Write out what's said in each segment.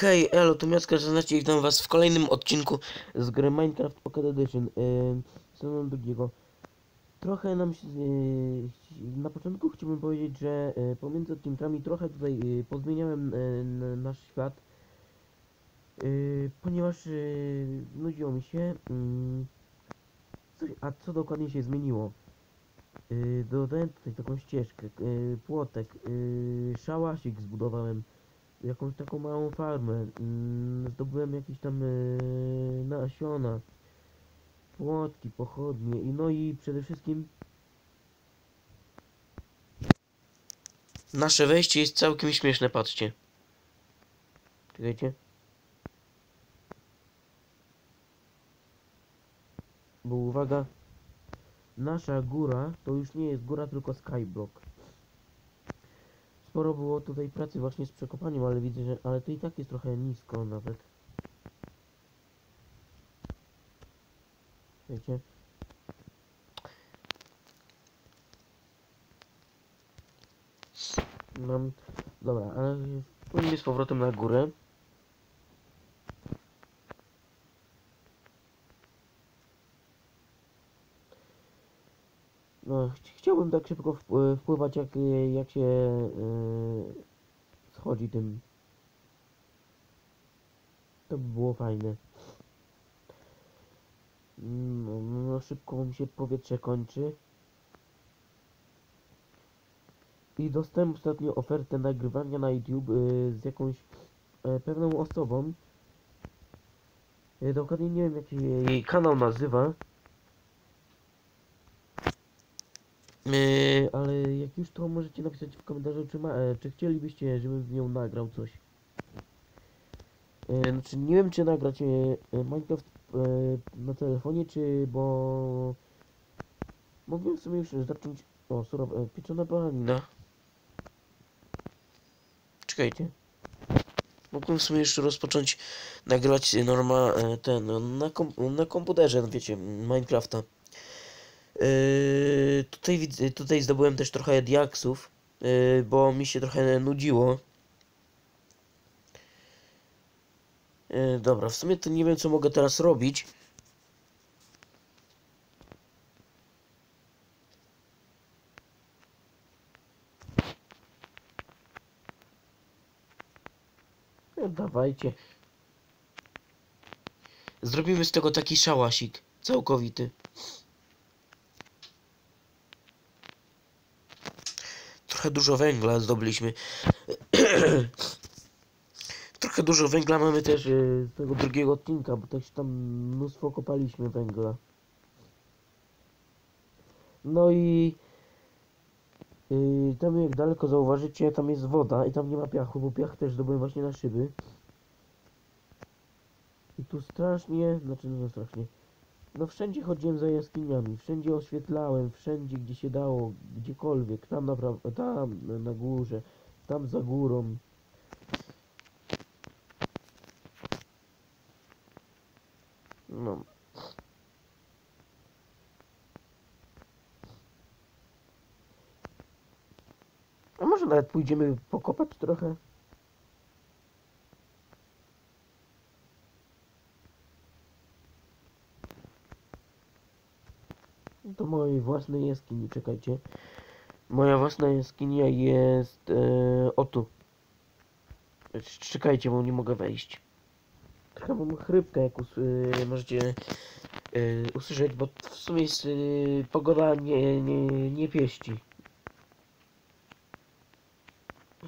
Hej, elo, tu Miacka 16 i witam was w kolejnym odcinku z gry Minecraft Pocket Edition yy, sezonu drugiego. Trochę nam się, yy, na początku chciałbym powiedzieć, że yy, pomiędzy odcinkami trochę tutaj yy, pozmieniałem yy, nasz świat, yy, ponieważ yy, nudziło mi się, yy, coś, a co dokładnie się zmieniło? Yy, dodałem tutaj taką ścieżkę, yy, płotek, yy, szałasik zbudowałem jakąś taką małą farmę. Mm, zdobyłem jakieś tam yy, nasiona, płotki, pochodnie i no i przede wszystkim nasze wejście jest całkiem śmieszne, patrzcie. Czekajcie. Bo uwaga, nasza góra to już nie jest góra, tylko skyblock. Sporo było tutaj pracy właśnie z przekopaniem, ale widzę, że ale to i tak jest trochę nisko nawet. Wiecie? Mam... Dobra, ale pójdziemy z powrotem na górę. Chciałbym tak szybko wp- wpływać, jak, jak się yy, schodzi tym. To by było fajne. No, no szybko mi się powietrze kończy. I dostałem ostatnio ofertę nagrywania na YouTube z jakąś pewną osobą. Dokładnie nie wiem jak się jej kanał nazywa. Yy, ale jak już to możecie napisać w komentarzu, czy, ma, e, czy chcielibyście, żebym z nią nagrał coś. Yy, znaczy nie wiem, czy nagrać e, e, Minecraft e, na telefonie, czy bo... Mogłem w sumie już zacząć... O, surowa, e, pieczona baranina. Czekajcie. W sumie już rozpocząć nagrywać norma e, ten na, kom, na komputerze, wiecie, Minecrafta. Yy, tutaj widzę, tutaj zdobyłem też trochę diaksów, yy, bo mi się trochę nudziło. Yy, dobra, w sumie to nie wiem co mogę teraz robić. No, dawajcie. Zrobimy z tego taki szałasik całkowity. Trochę dużo węgla zdobyliśmy. trochę dużo węgla mamy też e, z tego drugiego odcinka, bo też tam mnóstwo kopaliśmy węgla. No i yy, tam jak daleko zauważycie, tam jest woda i tam nie ma piachu, bo piach też zdobyłem właśnie na szyby. I tu strasznie, znaczy no strasznie, no wszędzie chodziłem za jaskiniami, wszędzie oświetlałem, wszędzie gdzie się dało, gdziekolwiek, tam na, tam na górze, tam za górą. No. A może nawet pójdziemy pokopać trochę? Do mojej własnej jaskini, czekajcie. Moja własna jaskinia jest e, o tu. Czekajcie, bo nie mogę wejść. Trochę mam chrypkę, jak us, e, możecie e, usłyszeć, bo w sumie jest, pogoda nie, nie, nie pieści.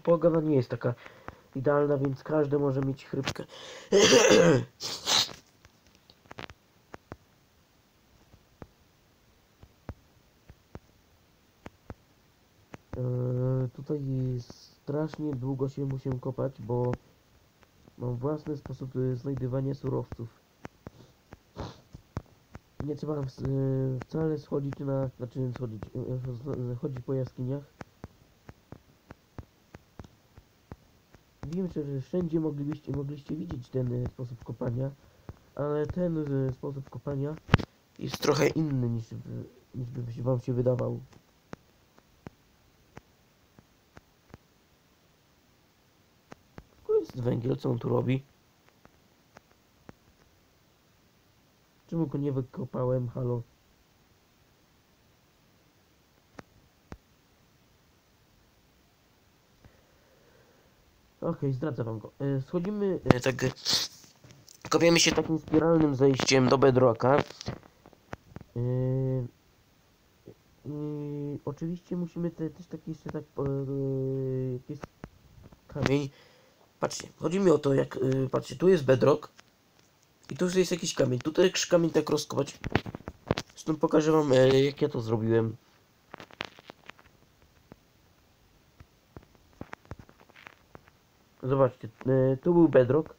Pogoda nie jest taka idealna, więc każdy może mieć chrypkę. tutaj strasznie długo się muszę kopać, bo mam własny sposób e, znajdywania surowców. Nie trzeba e, wcale schodzić na, znaczy schodzić, e, z- chodzić po jaskiniach. Wiem, że wszędzie moglibyście, mogliście widzieć ten e, sposób kopania, ale ten e, sposób kopania jest trochę inny niż, niż by wam się wydawał. Węgiel, co on tu robi? Czemu go nie wykopałem? Halo? Okej, zdradzę wam go. E, Schodzimy e, tak... Kopiemy się takim spiralnym zejściem do bedrocka. E, i oczywiście musimy te, też taki jeszcze tak... E, jak jest kamień. Patrzcie, chodzi mi o to, jak... E, patrzcie, tu jest bedrock. I tu jest jakiś kamień. Tutaj kamień tak rozkopać. Zresztą pokażę wam, e, jak ja to zrobiłem. Zobaczcie, e, tu był bedrock.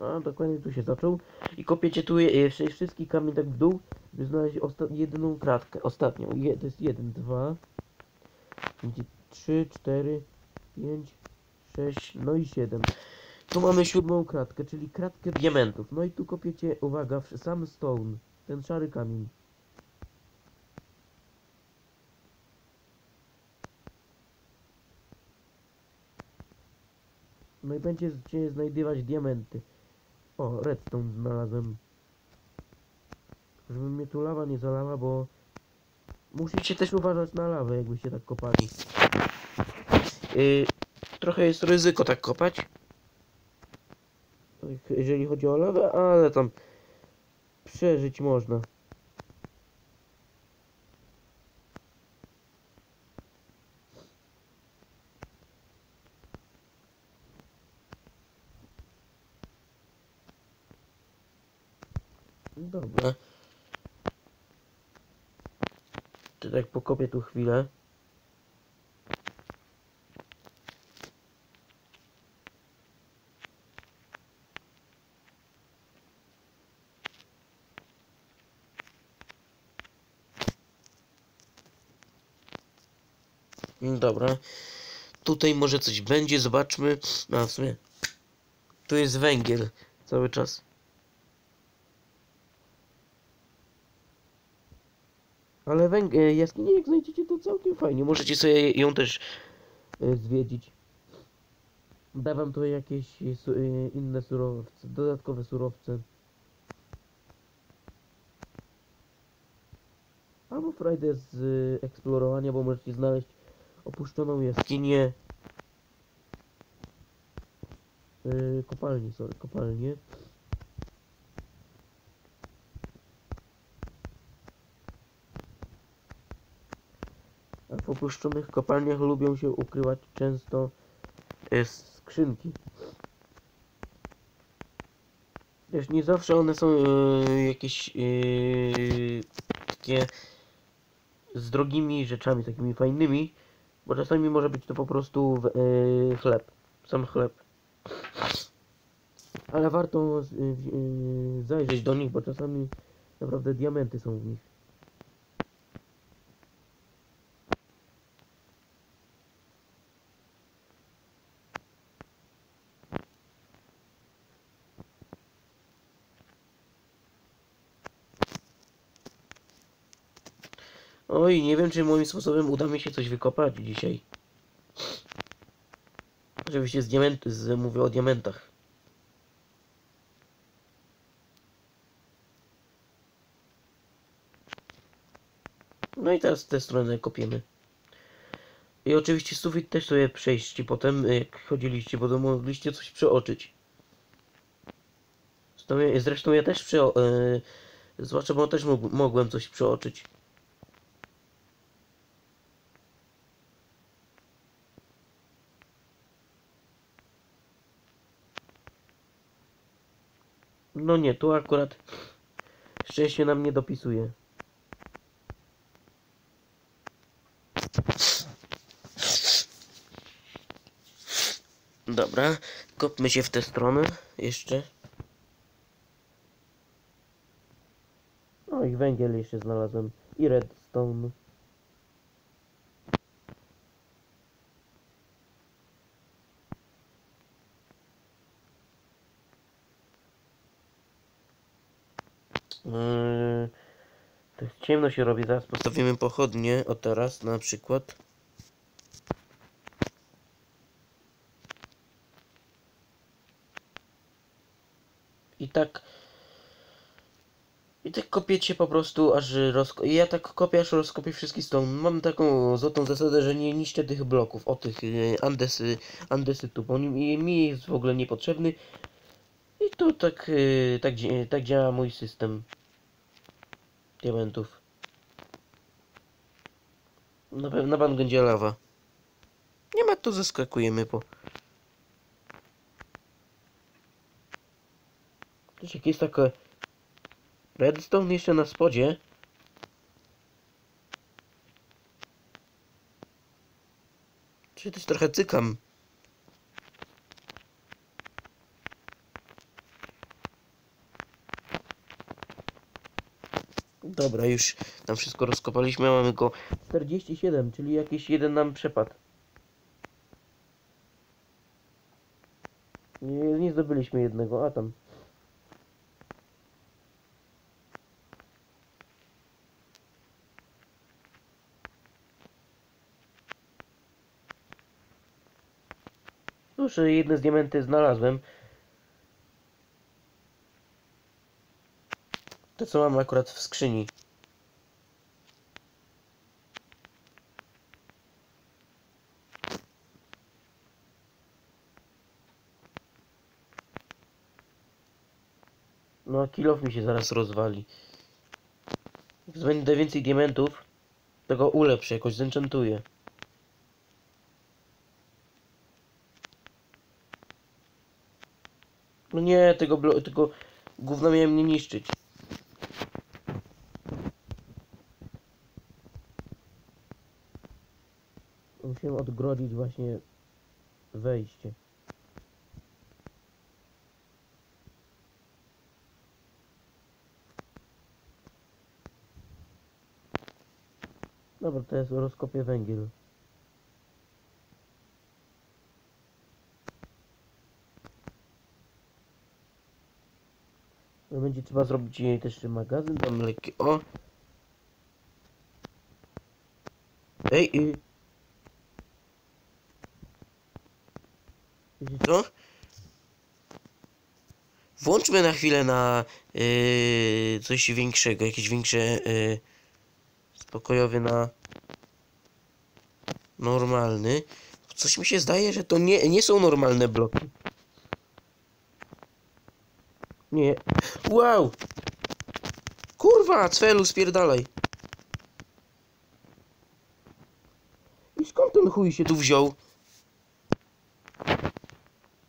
A dokładnie tu się zaczął. I kopiecie tu wszy- wszystkich kamień tak w dół, by znaleźć jedną kratkę. Ostatnią. Je, to jest jeden, dwa, trzy, cztery, pięć, sześć, no i siedem. Tu mamy siódmą kratkę, czyli kratkę diamentów. No i tu kopiecie, uwaga, sam stone, ten szary kamień. No i będziecie znajdywać diamenty. O, redstone znalazłem. Żeby mnie tu lawa nie zalała, bo musicie też uważać na lawę, jakbyście tak kopali. Yy, trochę jest ryzyko tak kopać. Tak, Jeżeli chodzi o lawę, ale tam przeżyć można. Dobra. To tak pokopię tu chwilę. Dobra. Tutaj może coś będzie, zobaczmy. A w sumie. Tu jest węgiel cały czas. Ale węg e, jaskinię jak znajdziecie to całkiem fajnie. Możecie sobie ją też e, zwiedzić. Da wam to jakieś e, inne surowce, dodatkowe surowce. Albo frajdę z e, eksplorowania, bo możecie znaleźć opuszczoną jaskinię. E, kopalnię, sorry, kopalnię. A w opuszczonych kopalniach lubią się ukrywać często e, skrzynki. Wiesz, nie zawsze one są e, jakieś e, takie z drogimi rzeczami, takimi fajnymi, bo czasami może być to po prostu e, chleb, sam chleb. Ale warto w- e, zajrzeć do nich, bo czasami naprawdę diamenty są w nich. Oj, nie wiem, czy moim sposobem uda mi się coś wykopać dzisiaj. Oczywiście z diament, z, mówię o diamentach. Teraz tę stronę kopiemy. I oczywiście sufit też sobie przejść potem, jak chodziliście, bo mogliście coś przeoczyć. Zresztą ja, też przeo... Yy, zwłaszcza, bo też mogłem coś przeoczyć. No nie, tu akurat szczęście nam nie dopisuje. Dobra, kopmy się w tę stronę jeszcze. No i węgiel jeszcze znalazłem. I redstone. Yy, ciemno się robi, zaraz postawimy pochodnie, o teraz na przykład. Tak... I tak kopiecie po prostu, aż rozko... I ja tak kopię, aż rozkopię wszystkie stąd. Mam taką złotą zasadę, że nie niszczę tych bloków, o tych y, andesy, andesytu, bo mi, jest w ogóle niepotrzebny. I to tak, y, tak, tak działa mój system diamentów. Na pewno będzie lawa. Nie ma to zaskakujemy po. Też jak jest taka redstone jeszcze na spodzie. Czy też trochę cykam. Dobra, już tam wszystko rozkopaliśmy, mamy tylko 47, czyli jakiś jeden nam przepadł. Nie, nie zdobyliśmy jednego, a tam. Już jedne z diamenty znalazłem. To co mam akurat w skrzyni. No, kilof mi się zaraz rozwali. Będę więcej diamentów, to go ulepszę, jakoś zenchantuję. No nie, tego tego gówna miałem nie niszczyć. Musiałem odgrodzić właśnie wejście. Dobra, to jest rozkopię węgiel. Będzie trzeba zrobić też magazyn tam lekki. O! Ej, y... Wiecie co? Włączmy na chwilę na yy, coś większego, jakieś większe yy, spokojowy na normalny. Coś mi się zdaje, że to nie, nie są normalne bloki. Nie. Wow! Kurwa, Cfelu, spierdalaj. I skąd ten chuj się tu wziął?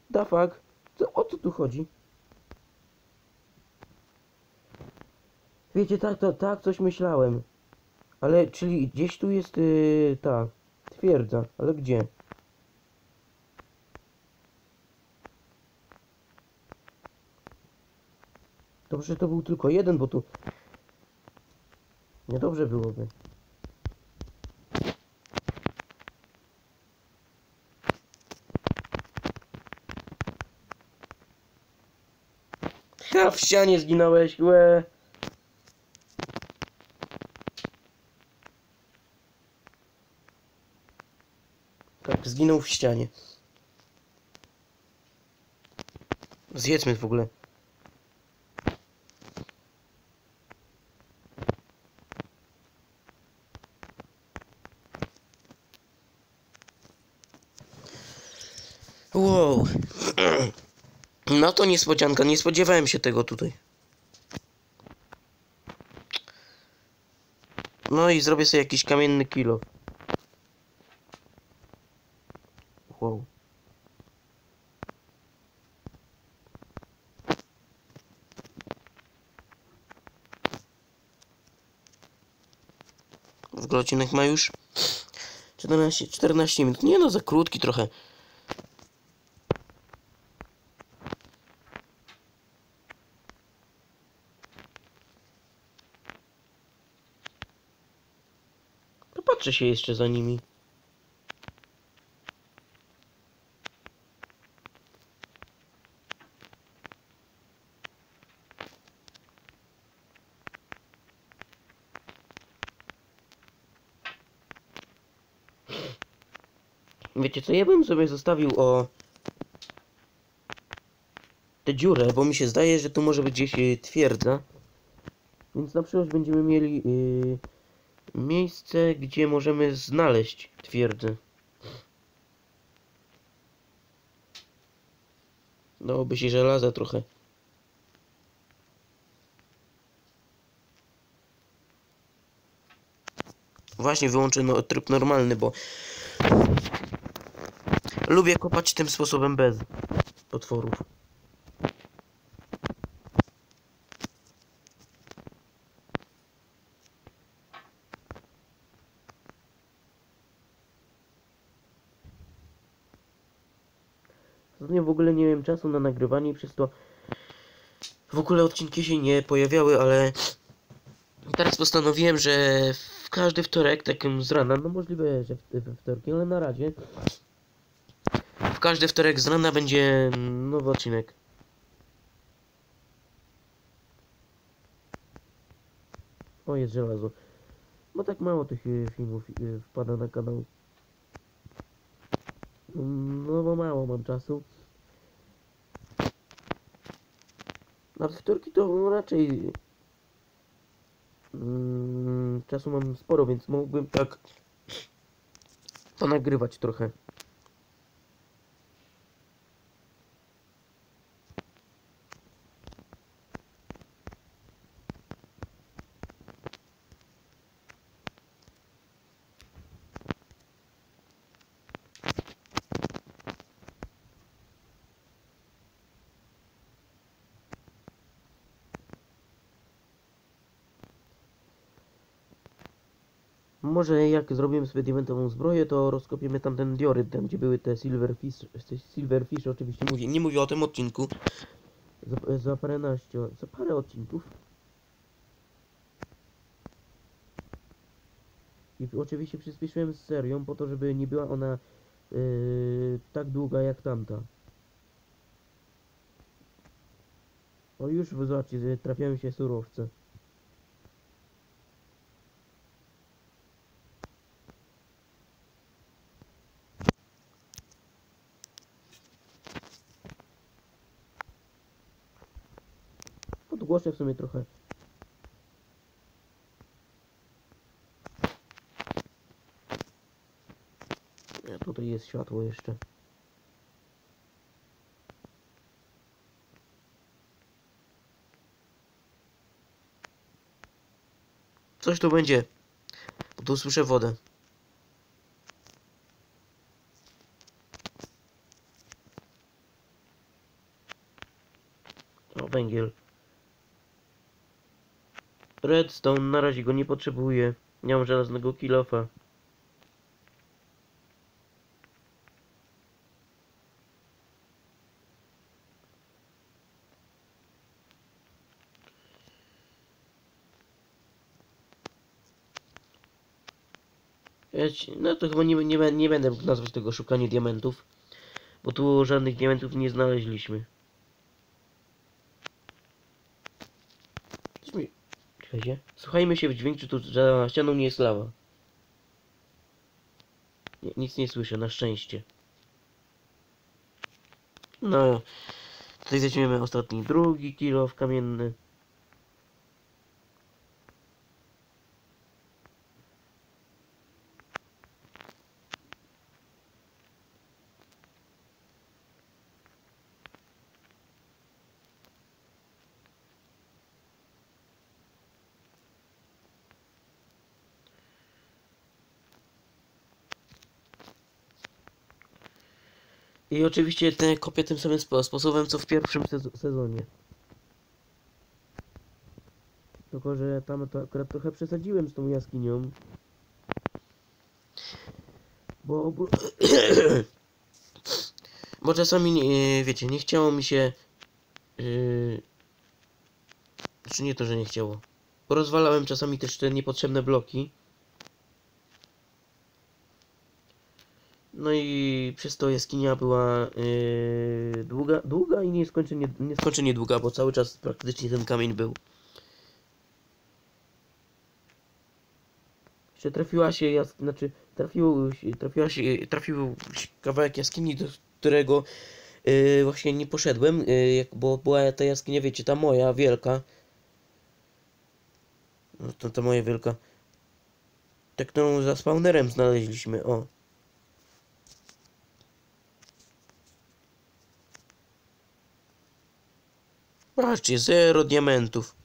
Da fuck? Co, o co tu chodzi? Wiecie, tak, to, tak, coś myślałem. Ale, czyli gdzieś tu jest yy, ta twierdza, ale gdzie? Dobrze, to był tylko jeden, bo tu... Niedobrze byłoby. Ja w ścianie zginąłeś, łe. Tak, zginął w ścianie. Zjedzmy w ogóle. Wow. No to niespodzianka, nie spodziewałem się tego tutaj. No i zrobię sobie jakiś kamienny kilo. Wow. W ogóle ma już 14, 14 minut. Nie no, za krótki trochę. Popatrzę się jeszcze za nimi. Wiecie co, ja bym sobie zostawił o... tę dziurę, bo mi się zdaje, że tu może być gdzieś y, twierdza. Więc na przyszłość będziemy mieli y, miejsce, gdzie możemy znaleźć twierdzę. Dałoby się żelaza trochę. Właśnie wyłączę no, tryb normalny, bo lubię kopać tym sposobem bez potworów. Ostatnio w ogóle nie miałem czasu na nagrywanie przez to w ogóle odcinki się nie pojawiały, ale teraz postanowiłem, że w każdy wtorek, tak z rana, no możliwe, że we wtorki, ale na razie w każdy wtorek z rana będzie nowy odcinek. O, jest żelazo. Bo tak mało tych y, filmów y, wpada na kanał. No bo mało mam czasu. Na wtorki to raczej mm, czasu mam sporo, więc mógłbym tak ponagrywać trochę. Może jak zrobimy sobie diamentową zbroję, to rozkopiemy tamten dioryt, tam gdzie były te silverfish, silverfish oczywiście mówię, nie mówię o tym odcinku. Za, za paręnaście, za parę odcinków. I oczywiście przyspieszyłem z serią po to, żeby nie była ona yy, tak długa jak tamta. O już zobaczcie, trafiają się surowce. Podgłoszę w sumie trochę. A tutaj jest światło jeszcze. Coś tu będzie. Bo tu słyszę wodę. O, węgiel. Redstone, na razie go nie potrzebuję. Nie mam żelaznego kilofa. No to chyba nie, nie, nie będę nazwać tego szukanie diamentów. Bo tu żadnych diamentów nie znaleźliśmy. Coś mi- Słuchajmy się w dźwięk, czy tu za ścianą nie jest lawa. Nie, nic nie słyszę, na szczęście. No, tutaj weźmiemy ostatni, drugi kilo w kamienny. I oczywiście te kopię tym samym spo sposobem, co w pierwszym sez sezonie. Tylko, że tam to akurat trochę przesadziłem z tą jaskinią. Bo... Bo czasami, nie, wiecie, nie chciało mi się... Yy... Znaczy nie to, że nie chciało. Bo rozwalałem czasami też te niepotrzebne bloki. No i przez to jaskinia była yy, długa, długa i nieskończenie, nieskończenie długa, bo cały czas praktycznie ten kamień był. Jeszcze trafiła się, jas, znaczy trafił, trafiła się, trafił kawałek jaskini, do którego Yy, właśnie nie poszedłem, yy, bo była ta jaskinia, wiecie, ta moja, wielka. No to ta moja wielka. Tak, którą za spawnerem znaleźliśmy, o. Patrzcie, zero diamentów.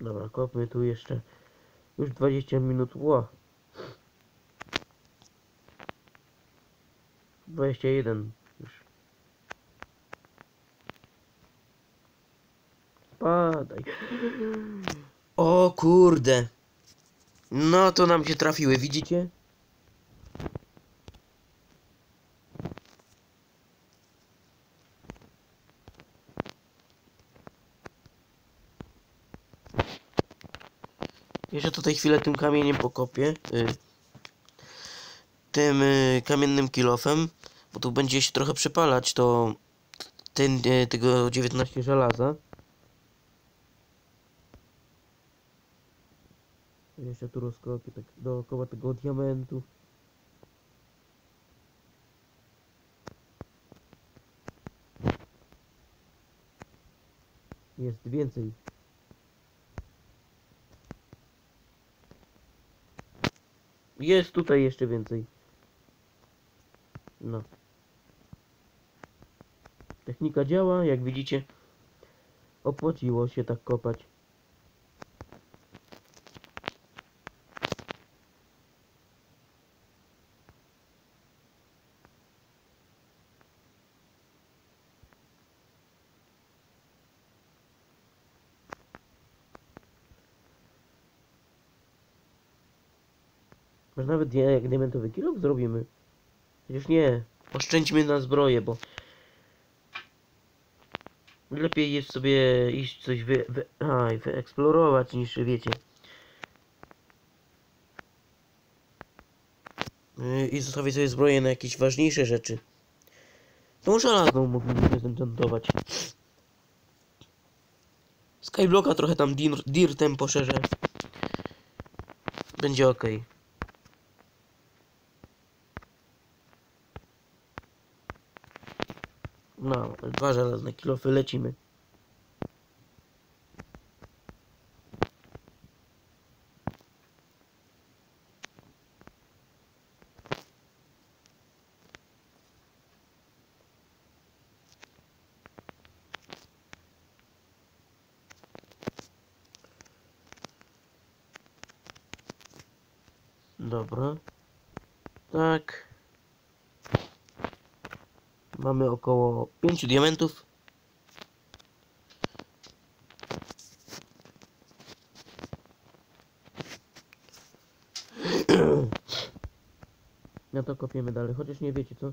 Dobra, kopmy tu jeszcze. Już 20 minut. Ło. 21 już. Spadaj. O kurde. No to nam się trafiły, widzicie? Jeszcze tutaj chwilę tym kamieniem pokopię. Y, tym y, kamiennym kilofem. Bo tu będzie się trochę przepalać to ten, y, tego 19 żelaza. Jeszcze tu rozkopię tak dookoła tego diamentu. Jest więcej. Jest tutaj jeszcze więcej. No. Technika działa, jak widzicie. Opłaciło się tak kopać. Może nawet dia- jak diamentowy kilo zrobimy. Przecież nie. Oszczędźmy na zbroję, bo lepiej jest sobie iść coś wy, wy, aj, wyeksplorować niż wiecie. Yy, I zostawić sobie zbroję na jakieś ważniejsze rzeczy. Tą żelazną moglibyśmy zenchantować. Skyblocka trochę tam dir, dirtem poszerzę. Będzie ok. No, dwa żelazne kilofy, lecimy. Dobra. Tak. Mamy około 5 diamentów. No to kopiemy dalej, chociaż nie wiecie co.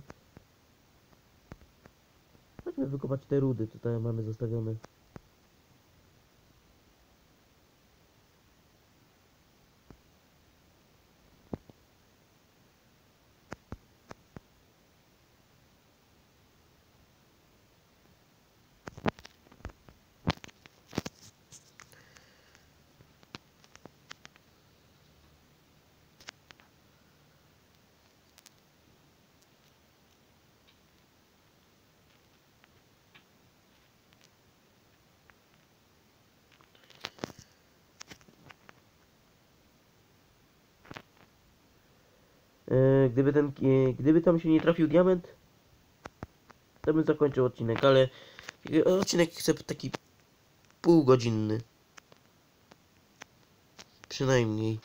Chodźmy wykopać te rudy, tutaj mamy zostawione. E, gdyby ten, e, gdyby tam się nie trafił diament, to bym zakończył odcinek, ale e, odcinek chcę taki półgodzinny. Przynajmniej.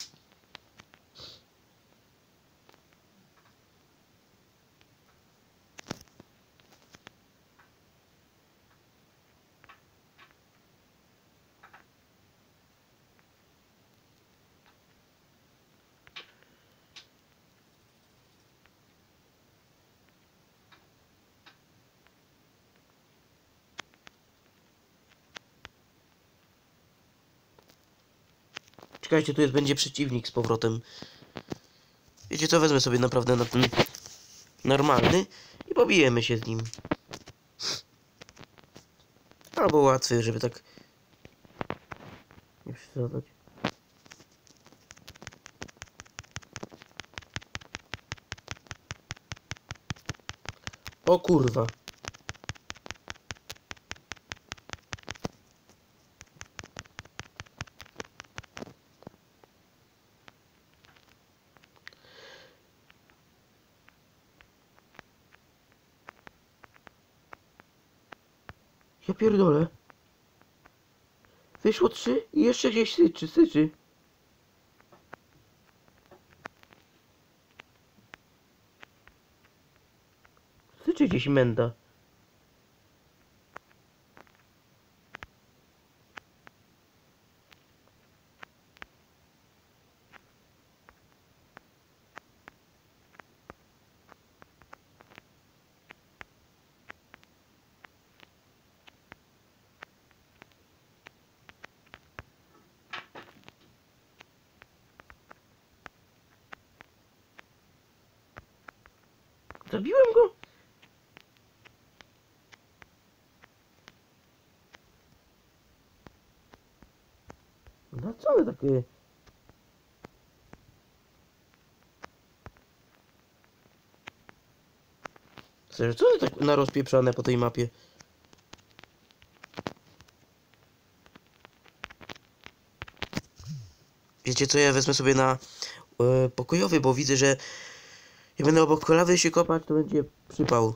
Czekajcie, tu jest, będzie przeciwnik z powrotem. Wiecie co, wezmę sobie naprawdę na ten normalny i pobijemy się z nim. Albo łatwy, żeby tak nie. O kurwa. Pierdolę. Wyszło trzy i jeszcze gdzieś syczy, syczy. Syczy gdzieś menda. Zabiłem go? No co one takie... Serio, co one tak po tej mapie? Wiecie co, ja wezmę sobie na e, pokojowy, bo widzę, że jak będę obok kolawy się kopać, to będzie przypał.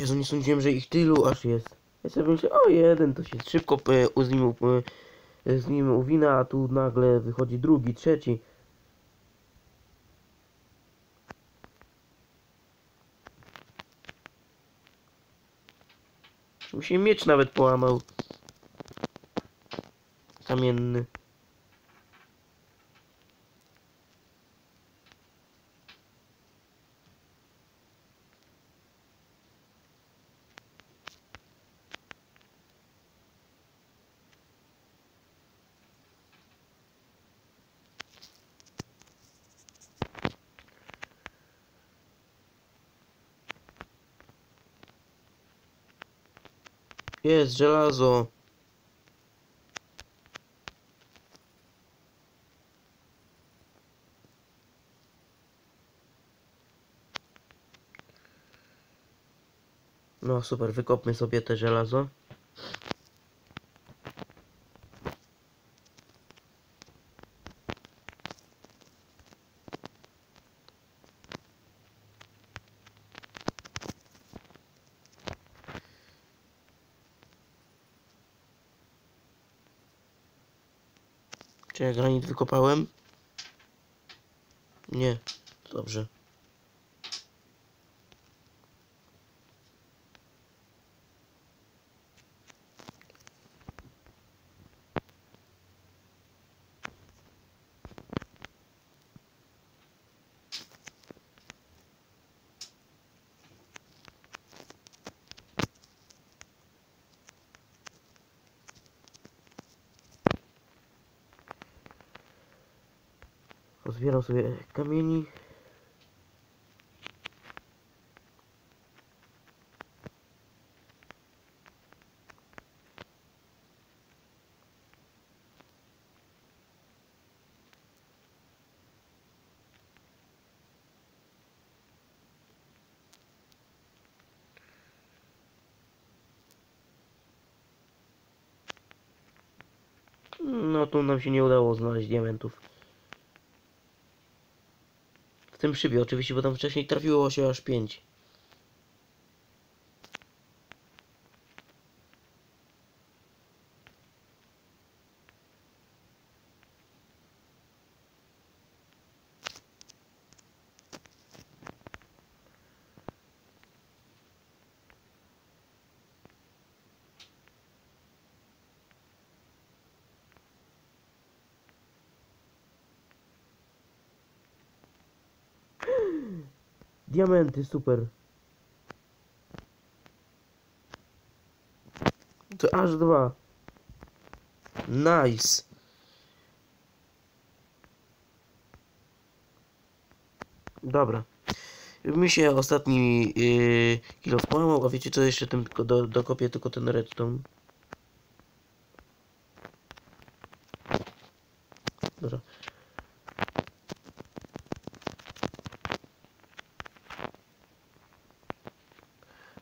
Jezu, nie sądziłem, że ich tylu aż jest. Ja sobie myślę, o jeden, to się szybko e, z nim, e, z nim uwina, a tu nagle wychodzi drugi, trzeci. Mi się miecz nawet połamał. Kamienny. Jest żelazo. No super, wykopmy sobie te żelazo. Czy ja granit wykopałem? Nie. Dobrze. Pozbieram sobie kamieni. No tu nam się nie udało znaleźć diamentów. W tym szybie oczywiście, bo tam wcześniej trafiło się aż 5. Super. To aż dwa. Nice. Dobra. Mi się ostatni yy, kilo połamał, a wiecie co jeszcze tym tylko do, dokopię tylko ten redstone. Dobra.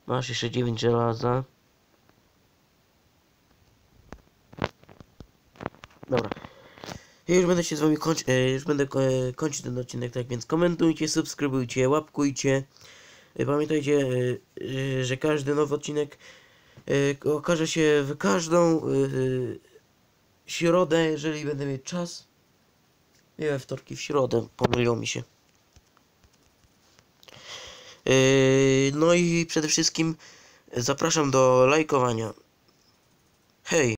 Masz jeszcze 9 żelaza. Dobra. Ja już będę się z wami kończyć, już będę e, kończyć ten odcinek, tak więc komentujcie, subskrybujcie, łapkujcie. E, Pamiętajcie, e, e, że każdy nowy odcinek e, okaże się w każdą e, środę, jeżeli będę mieć czas. Nie we wtorki, w środę, pomyliło mi się. E, No i przede wszystkim zapraszam do lajkowania. Hej!